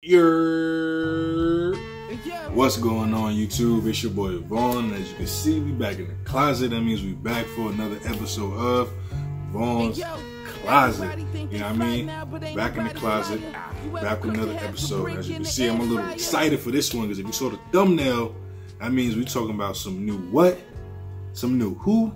Your what's going on YouTube? It's your boy Von. As you can see, we back in the closet. That means we back for another episode of Von's Closet. You know what I mean? Back in the closet, back with another episode. As you can see, I'm a little excited for this one because if you saw the thumbnail, that means we talking about some new what? Some new who?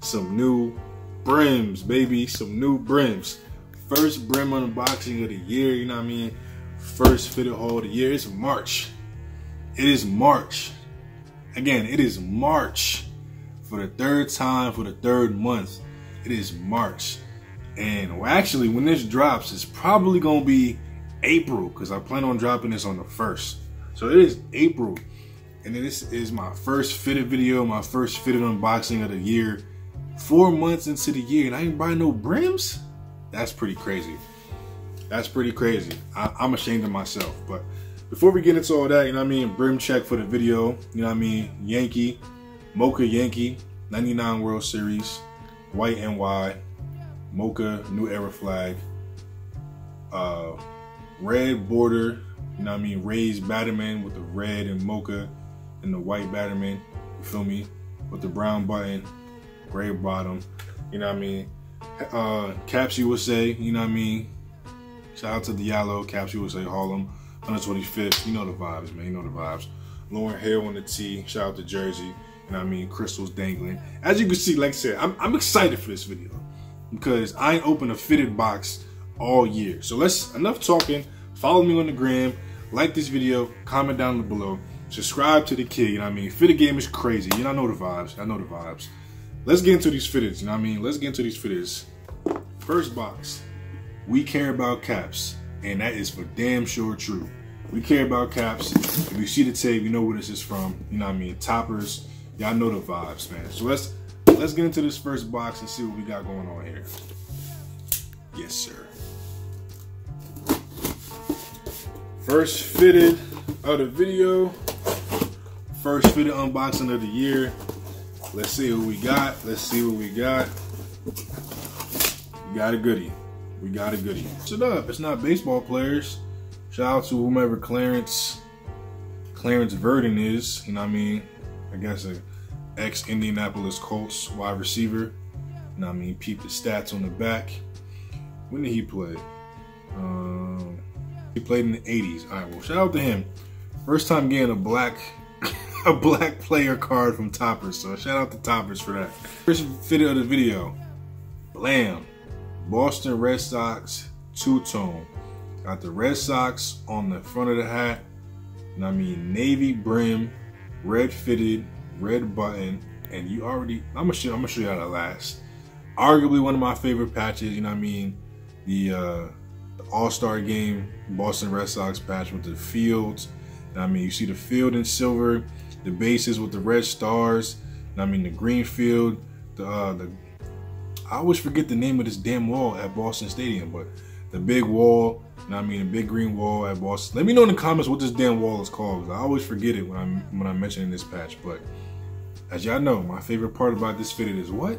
Some new brims, baby. Some new brims. First brim unboxing of the year, you know what I mean? First fitted haul of the year. It's March. It is March. Again, it is March. For the third time, for the third month, it is March. And well, actually, when this drops, it's probably going to be April because I plan on dropping this on the 1st. So it is April. And this is my first fitted video, my first fitted unboxing of the year. Four months into the year, and I ain't buying no brims? That's pretty crazy. That's pretty crazy. I, am ashamed of myself. But before we get into all that, you know what I mean? Brim check for the video. You know what I mean? Yankee, Mocha Yankee, 99 World Series, white NY, Mocha New Era flag, uh, red border, you know what I mean? Raised Batterman with the red and Mocha and the white Batterman, you feel me? With the brown button, gray bottom, you know what I mean? Uh, Caps USA, you know what I mean? Shout out to Diallo, Caps USA Harlem, 125th. You know the vibes, man. You know the vibes. Lauryn Hill on the T. Shout out to Jersey. And I mean? Crystals dangling. As you can see, like I said, I'm, I'm excited for this video because I ain't opened a fitted box all year. So let's, enough talking. Follow me on the gram. Like this video. Comment down below. Subscribe to the kid. You know what I mean? Fitted game is crazy. You know, I know the vibes. I know the vibes. Let's get into these fitteds. You know what I mean? Let's get into these fitteds. First box we care about caps, and that is for damn sure true. We care about caps. If you see the tape, you know where this is from. You know what I mean? Topperz. Y'all know the vibes, man. So let's let's get into this first box and see what we got going on here. Yes, sir. First fitted of the video. First fitted unboxing of the year. Let's see what we got. Let's see what we got. We got a goodie we got a goodie. Shut up. It's not baseball players. Shout out to whomever Clarence Clarence Verdin is. You know what I mean? I guess a ex Indianapolis Colts wide receiver. You know what I mean? Peep the stats on the back. When did he play? Um, he played in the 80s. All right, well, shout out to him. First time getting a black a black player card from Topperz. So shout out to Topperz for that. First video of the video. Blam. Boston Red Sox two-tone. Got the Red Sox on the front of the hat. And I mean navy brim, red fitted, red button, and you already I'm gonna show I'm gonna show you how that last. Arguably one of my favorite patches, you know what I mean? The uh the All-Star game Boston Red Sox patch with the fields. And I mean you see the field in silver, the bases with the red stars, and I mean the green field, the uh, the I always forget the name of this damn wall at Boston Stadium, but the big wall, know I mean, the big green wall at Boston. Let me know in the comments what this damn wall is called. I always forget it when I'm when I'm mentioning this patch. But as y'all know, my favorite part about this fitted is what?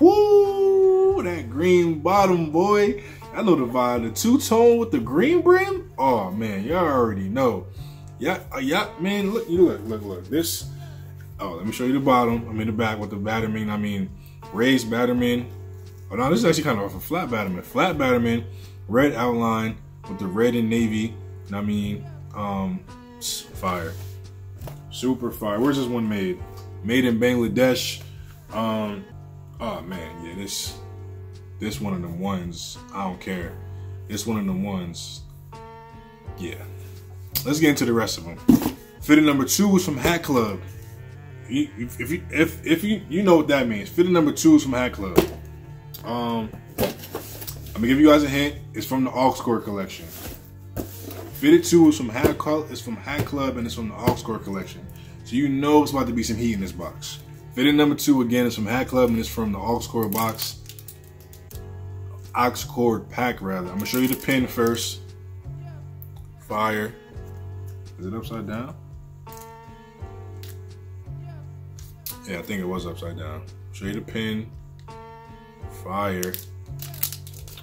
Whoo, that green bottom, boy. I know the vibe. The two-tone with the green brim. Oh man, y'all already know. Yeah, uh, yeah, man. Look, you look, look, look. This. Oh, let me show you the bottom. I'm in the back with the Batterman. I mean, raised Batterman. Oh no, this is actually kind of a flat Batterman. Flat Batterman, red outline with the red and navy. And I mean, um, fire. Super fire. Where's this one made? Made in Bangladesh. Um, oh man, yeah, this, this one of the ones. I don't care. This one of the ones. Yeah. Let's get into the rest of them. Fitting number two was from Hat Club if, if you if if you you know what that means. Fitted number two is from Hat Club. Um, I'm gonna give you guys a hint. It's from the Aux Core collection. Fitted two is from Hat Club. It's from Hat Club and it's from the Aux Core collection. So you know it's about to be some heat in this box. Fitted number two again is from Hat Club and it's from the Aux Core box. Aux Core pack rather. I'm gonna show you the pin first. Fire. Is it upside down? Yeah, I think it was upside down. You the pin. Fire.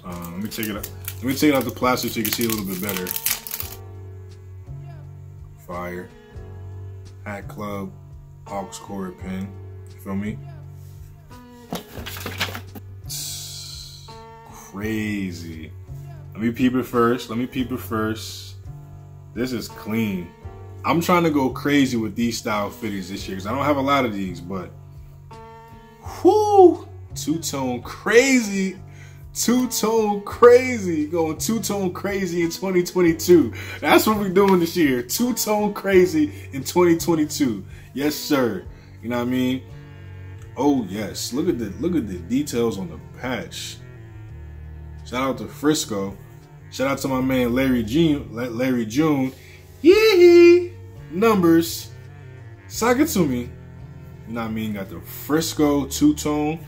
Um, let me take it out. Let me take it out the plastic so you can see a little bit better. Fire. Hat Club, aux cord pin. You feel me? crazy. Let me peep it first. Let me peep it first. This is clean. I'm trying to go crazy with these style fittings this year because I don't have a lot of these, but whoo, two-tone crazy. Two-tone crazy. Going two-tone crazy in 2022. That's what we're doing this year. Two-tone crazy in 2022. Yes, sir. You know what I mean? Oh yes. Look at the look at the details on the patch. Shout out to Frisco. Shout out to my man Larry June. Larry June. Yee numbers. Me. You know what I mean? Got the Frisco two tone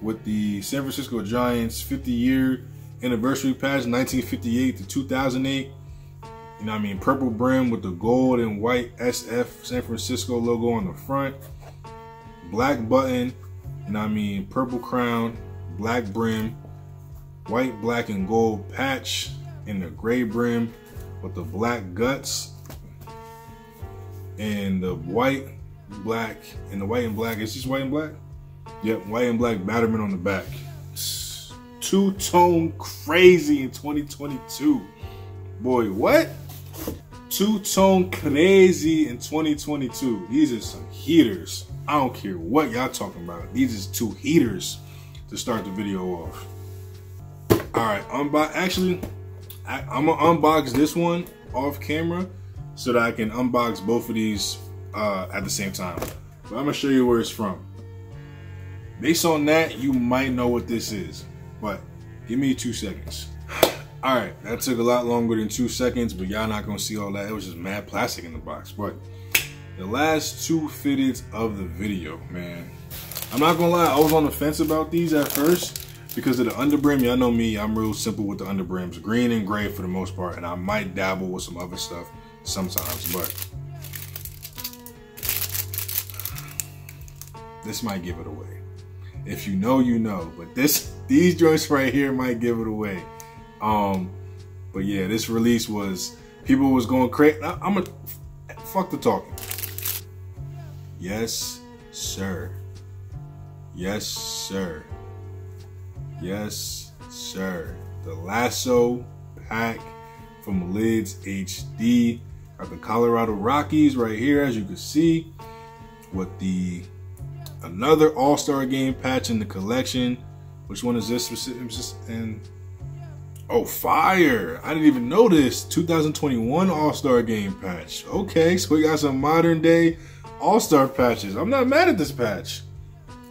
with the San Francisco Giants 50 year anniversary patch, 1958 to 2008. You know what I mean? Purple brim with the gold and white SF San Francisco logo on the front. Black button. You know what I mean? Purple crown, black brim, white, black, and gold patch in the gray brim with the black guts and the white, black, and the white and black. Is this white and black? Yep, white and black Batterman on the back. Two tone crazy in 2022. Boy, what? Two tone crazy in 2022. These are some heaters. I don't care what y'all talking about. These is two heaters to start the video off. All right, unbox. Actually, I, I'm gonna unbox this one off camera so that I can unbox both of these uh, at the same time. But I'm gonna show you where it's from. Based on that, you might know what this is, but give me two seconds. All right, that took a lot longer than two seconds, but y'all not gonna see all that. It was just mad plastic in the box. But the last two fitteds of the video, man. I'm not gonna lie, I was on the fence about these at first because of the underbrim. Y'all know me, I'm real simple with the underbrims. Green and gray for the most part, and I might dabble with some other stuff sometimes, but this might give it away. If you know, you know. But this, these joints right here might give it away. Um, but yeah, this release was people was going crazy. I'm a fuck the talking. Yes, sir. Yes, sir. Yes, sir. The Lasso pack from Lids HD. Got the Colorado Rockies right here, as you can see, with the another All-Star Game patch in the collection. Which one is this? And oh, fire! I didn't even notice 2021 All-Star Game patch. Okay, so we got some modern day All-Star patches. I'm not mad at this patch.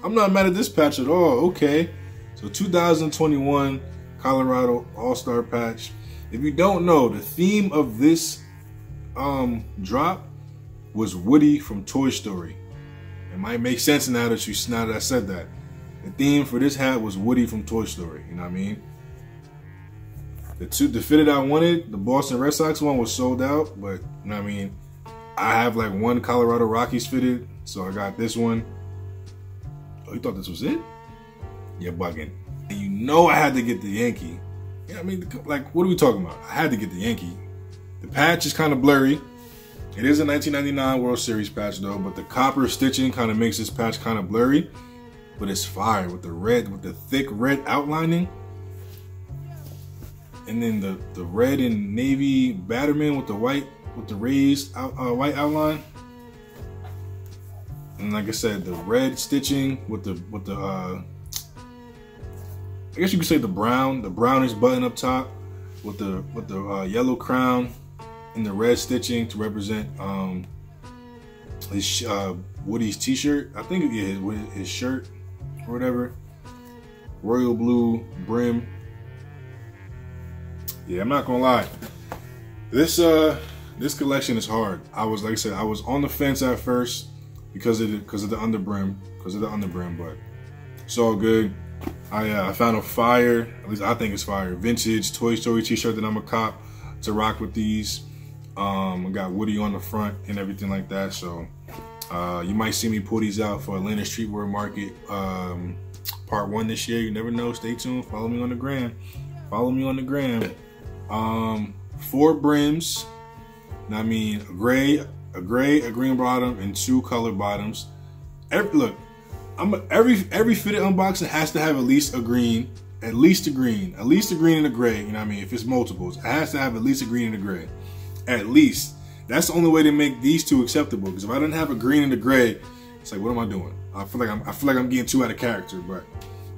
I'm not mad at this patch at all. Okay. So 2021 Colorado All-Star Patch. If you don't know, the theme of this um, drop was Woody from Toy Story. It might make sense now that you now that I said that. The theme for this hat was Woody from Toy Story. You know what I mean? The two the fitted I wanted, the Boston Red Sox one was sold out, but you know what I mean? I have like one Colorado Rockies fitted, so I got this one. Oh, you thought this was it? you're bugging. And you know I had to get the Yankee. Yeah, I mean, like, what are we talking about? I had to get the Yankee. The patch is kind of blurry. It is a 1999 World Series patch though, but the copper stitching kind of makes this patch kind of blurry. But it's fire with the red, with the thick red outlining. And then the, the red and navy Batterman with the white, with the raised out, uh, white outline. And like I said, the red stitching with the with the uh, I guess you could say the brown, the brownish button up top with the with the uh, yellow crown the red stitching to represent um, his uh, Woody's t-shirt. I think yeah, his, his shirt or whatever. Royal blue brim. Yeah, I'm not gonna lie. This uh this collection is hard. I was like I said, I was on the fence at first because of the because of the underbrim, because of the underbrim, but it's all good. I, uh, I found a fire, at least I think it's fire, vintage Toy Story t-shirt that I'm a cop to rock with these. Um, I got Woody on the front and everything like that. So uh, you might see me pull these out for Atlanta Streetwear Market um, part one this year. You never know. Stay tuned. Follow me on the gram. Follow me on the gram. Um, four brims. I mean, a gray, a gray, a green bottom, and two color bottoms. Every, look, I'm a, every every fitted unboxing has to have at least a green, at least a green, at least a green and a gray. You know what I mean? If it's multiples, it has to have at least a green and a gray, at least. That's the only way to make these two acceptable. Because if I didn't have a green and a gray, it's like, what am I doing? I feel like I'm I feel like I'm getting too out of character. But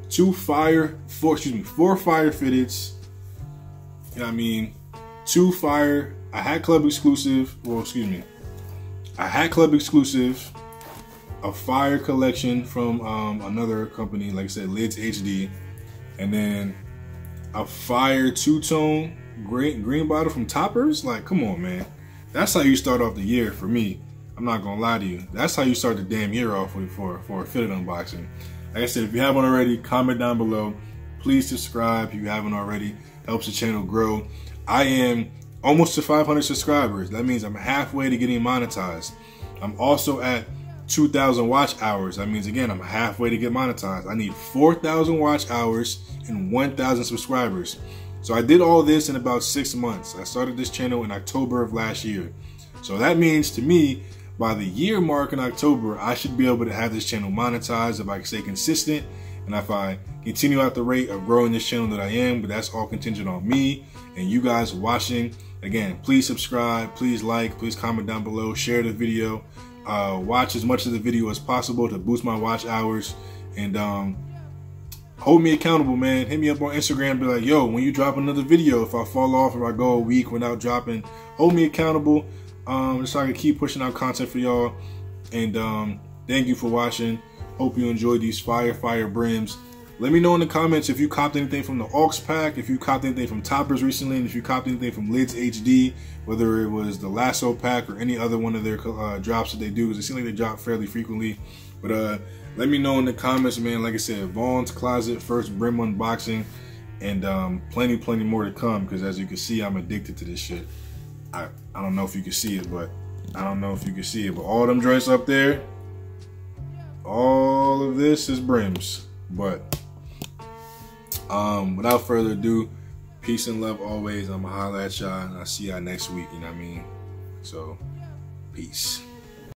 two fire, four excuse me, four fire fitteds. You know what I mean? Two fire. I had club exclusive. Well, excuse me. I had club exclusive. A fire collection from um, another company, like I said, Lids HD, and then a fire two tone green green bottle from Topperz. Like, come on, man. That's how you start off the year for me. I'm not gonna lie to you. That's how you start the damn year off with for for a fitted unboxing. Like I said, if you haven't already, comment down below. Please subscribe if you haven't already. Helps the channel grow. I am almost to 500 subscribers. That means I'm halfway to getting monetized. I'm also at 2,000 watch hours. That means again, I'm halfway to get monetized. I need 4,000 watch hours and 1,000 subscribers. So I did all this in about six months. I started this channel in October of last year. So that means to me, by the year mark in October, I should be able to have this channel monetized if I stay consistent and if I continue at the rate of growing this channel that I am, but that's all contingent on me and you guys watching. Again, please subscribe, please like, please comment down below, share the video, uh, watch as much of the video as possible to boost my watch hours and um, hold me accountable, man. Hit me up on Instagram. Be like, yo, when you drop another video, if I fall off or I go a week without dropping, hold me accountable. Um, so I can keep pushing out content for y'all. And um, thank you for watching. Hope you enjoyed these fire, fire brims. Let me know in the comments if you copped anything from the aux pack, if you copped anything from Topperz recently, and if you copped anything from Lids HD, whether it was the Lasso pack or any other one of their uh, drops that they do, because it seems like they drop fairly frequently. But uh, let me know in the comments, man. Like I said, Von's Closet, first brim unboxing, and um, plenty, plenty more to come. Because as you can see, I'm addicted to this shit. I, I don't know if you can see it, but I don't know if you can see it, but all them joints up there, all of this is brims. But um, without further ado, peace and love always. I'ma holla at y'all, and I'll see y'all next week. You know what I mean? So, peace.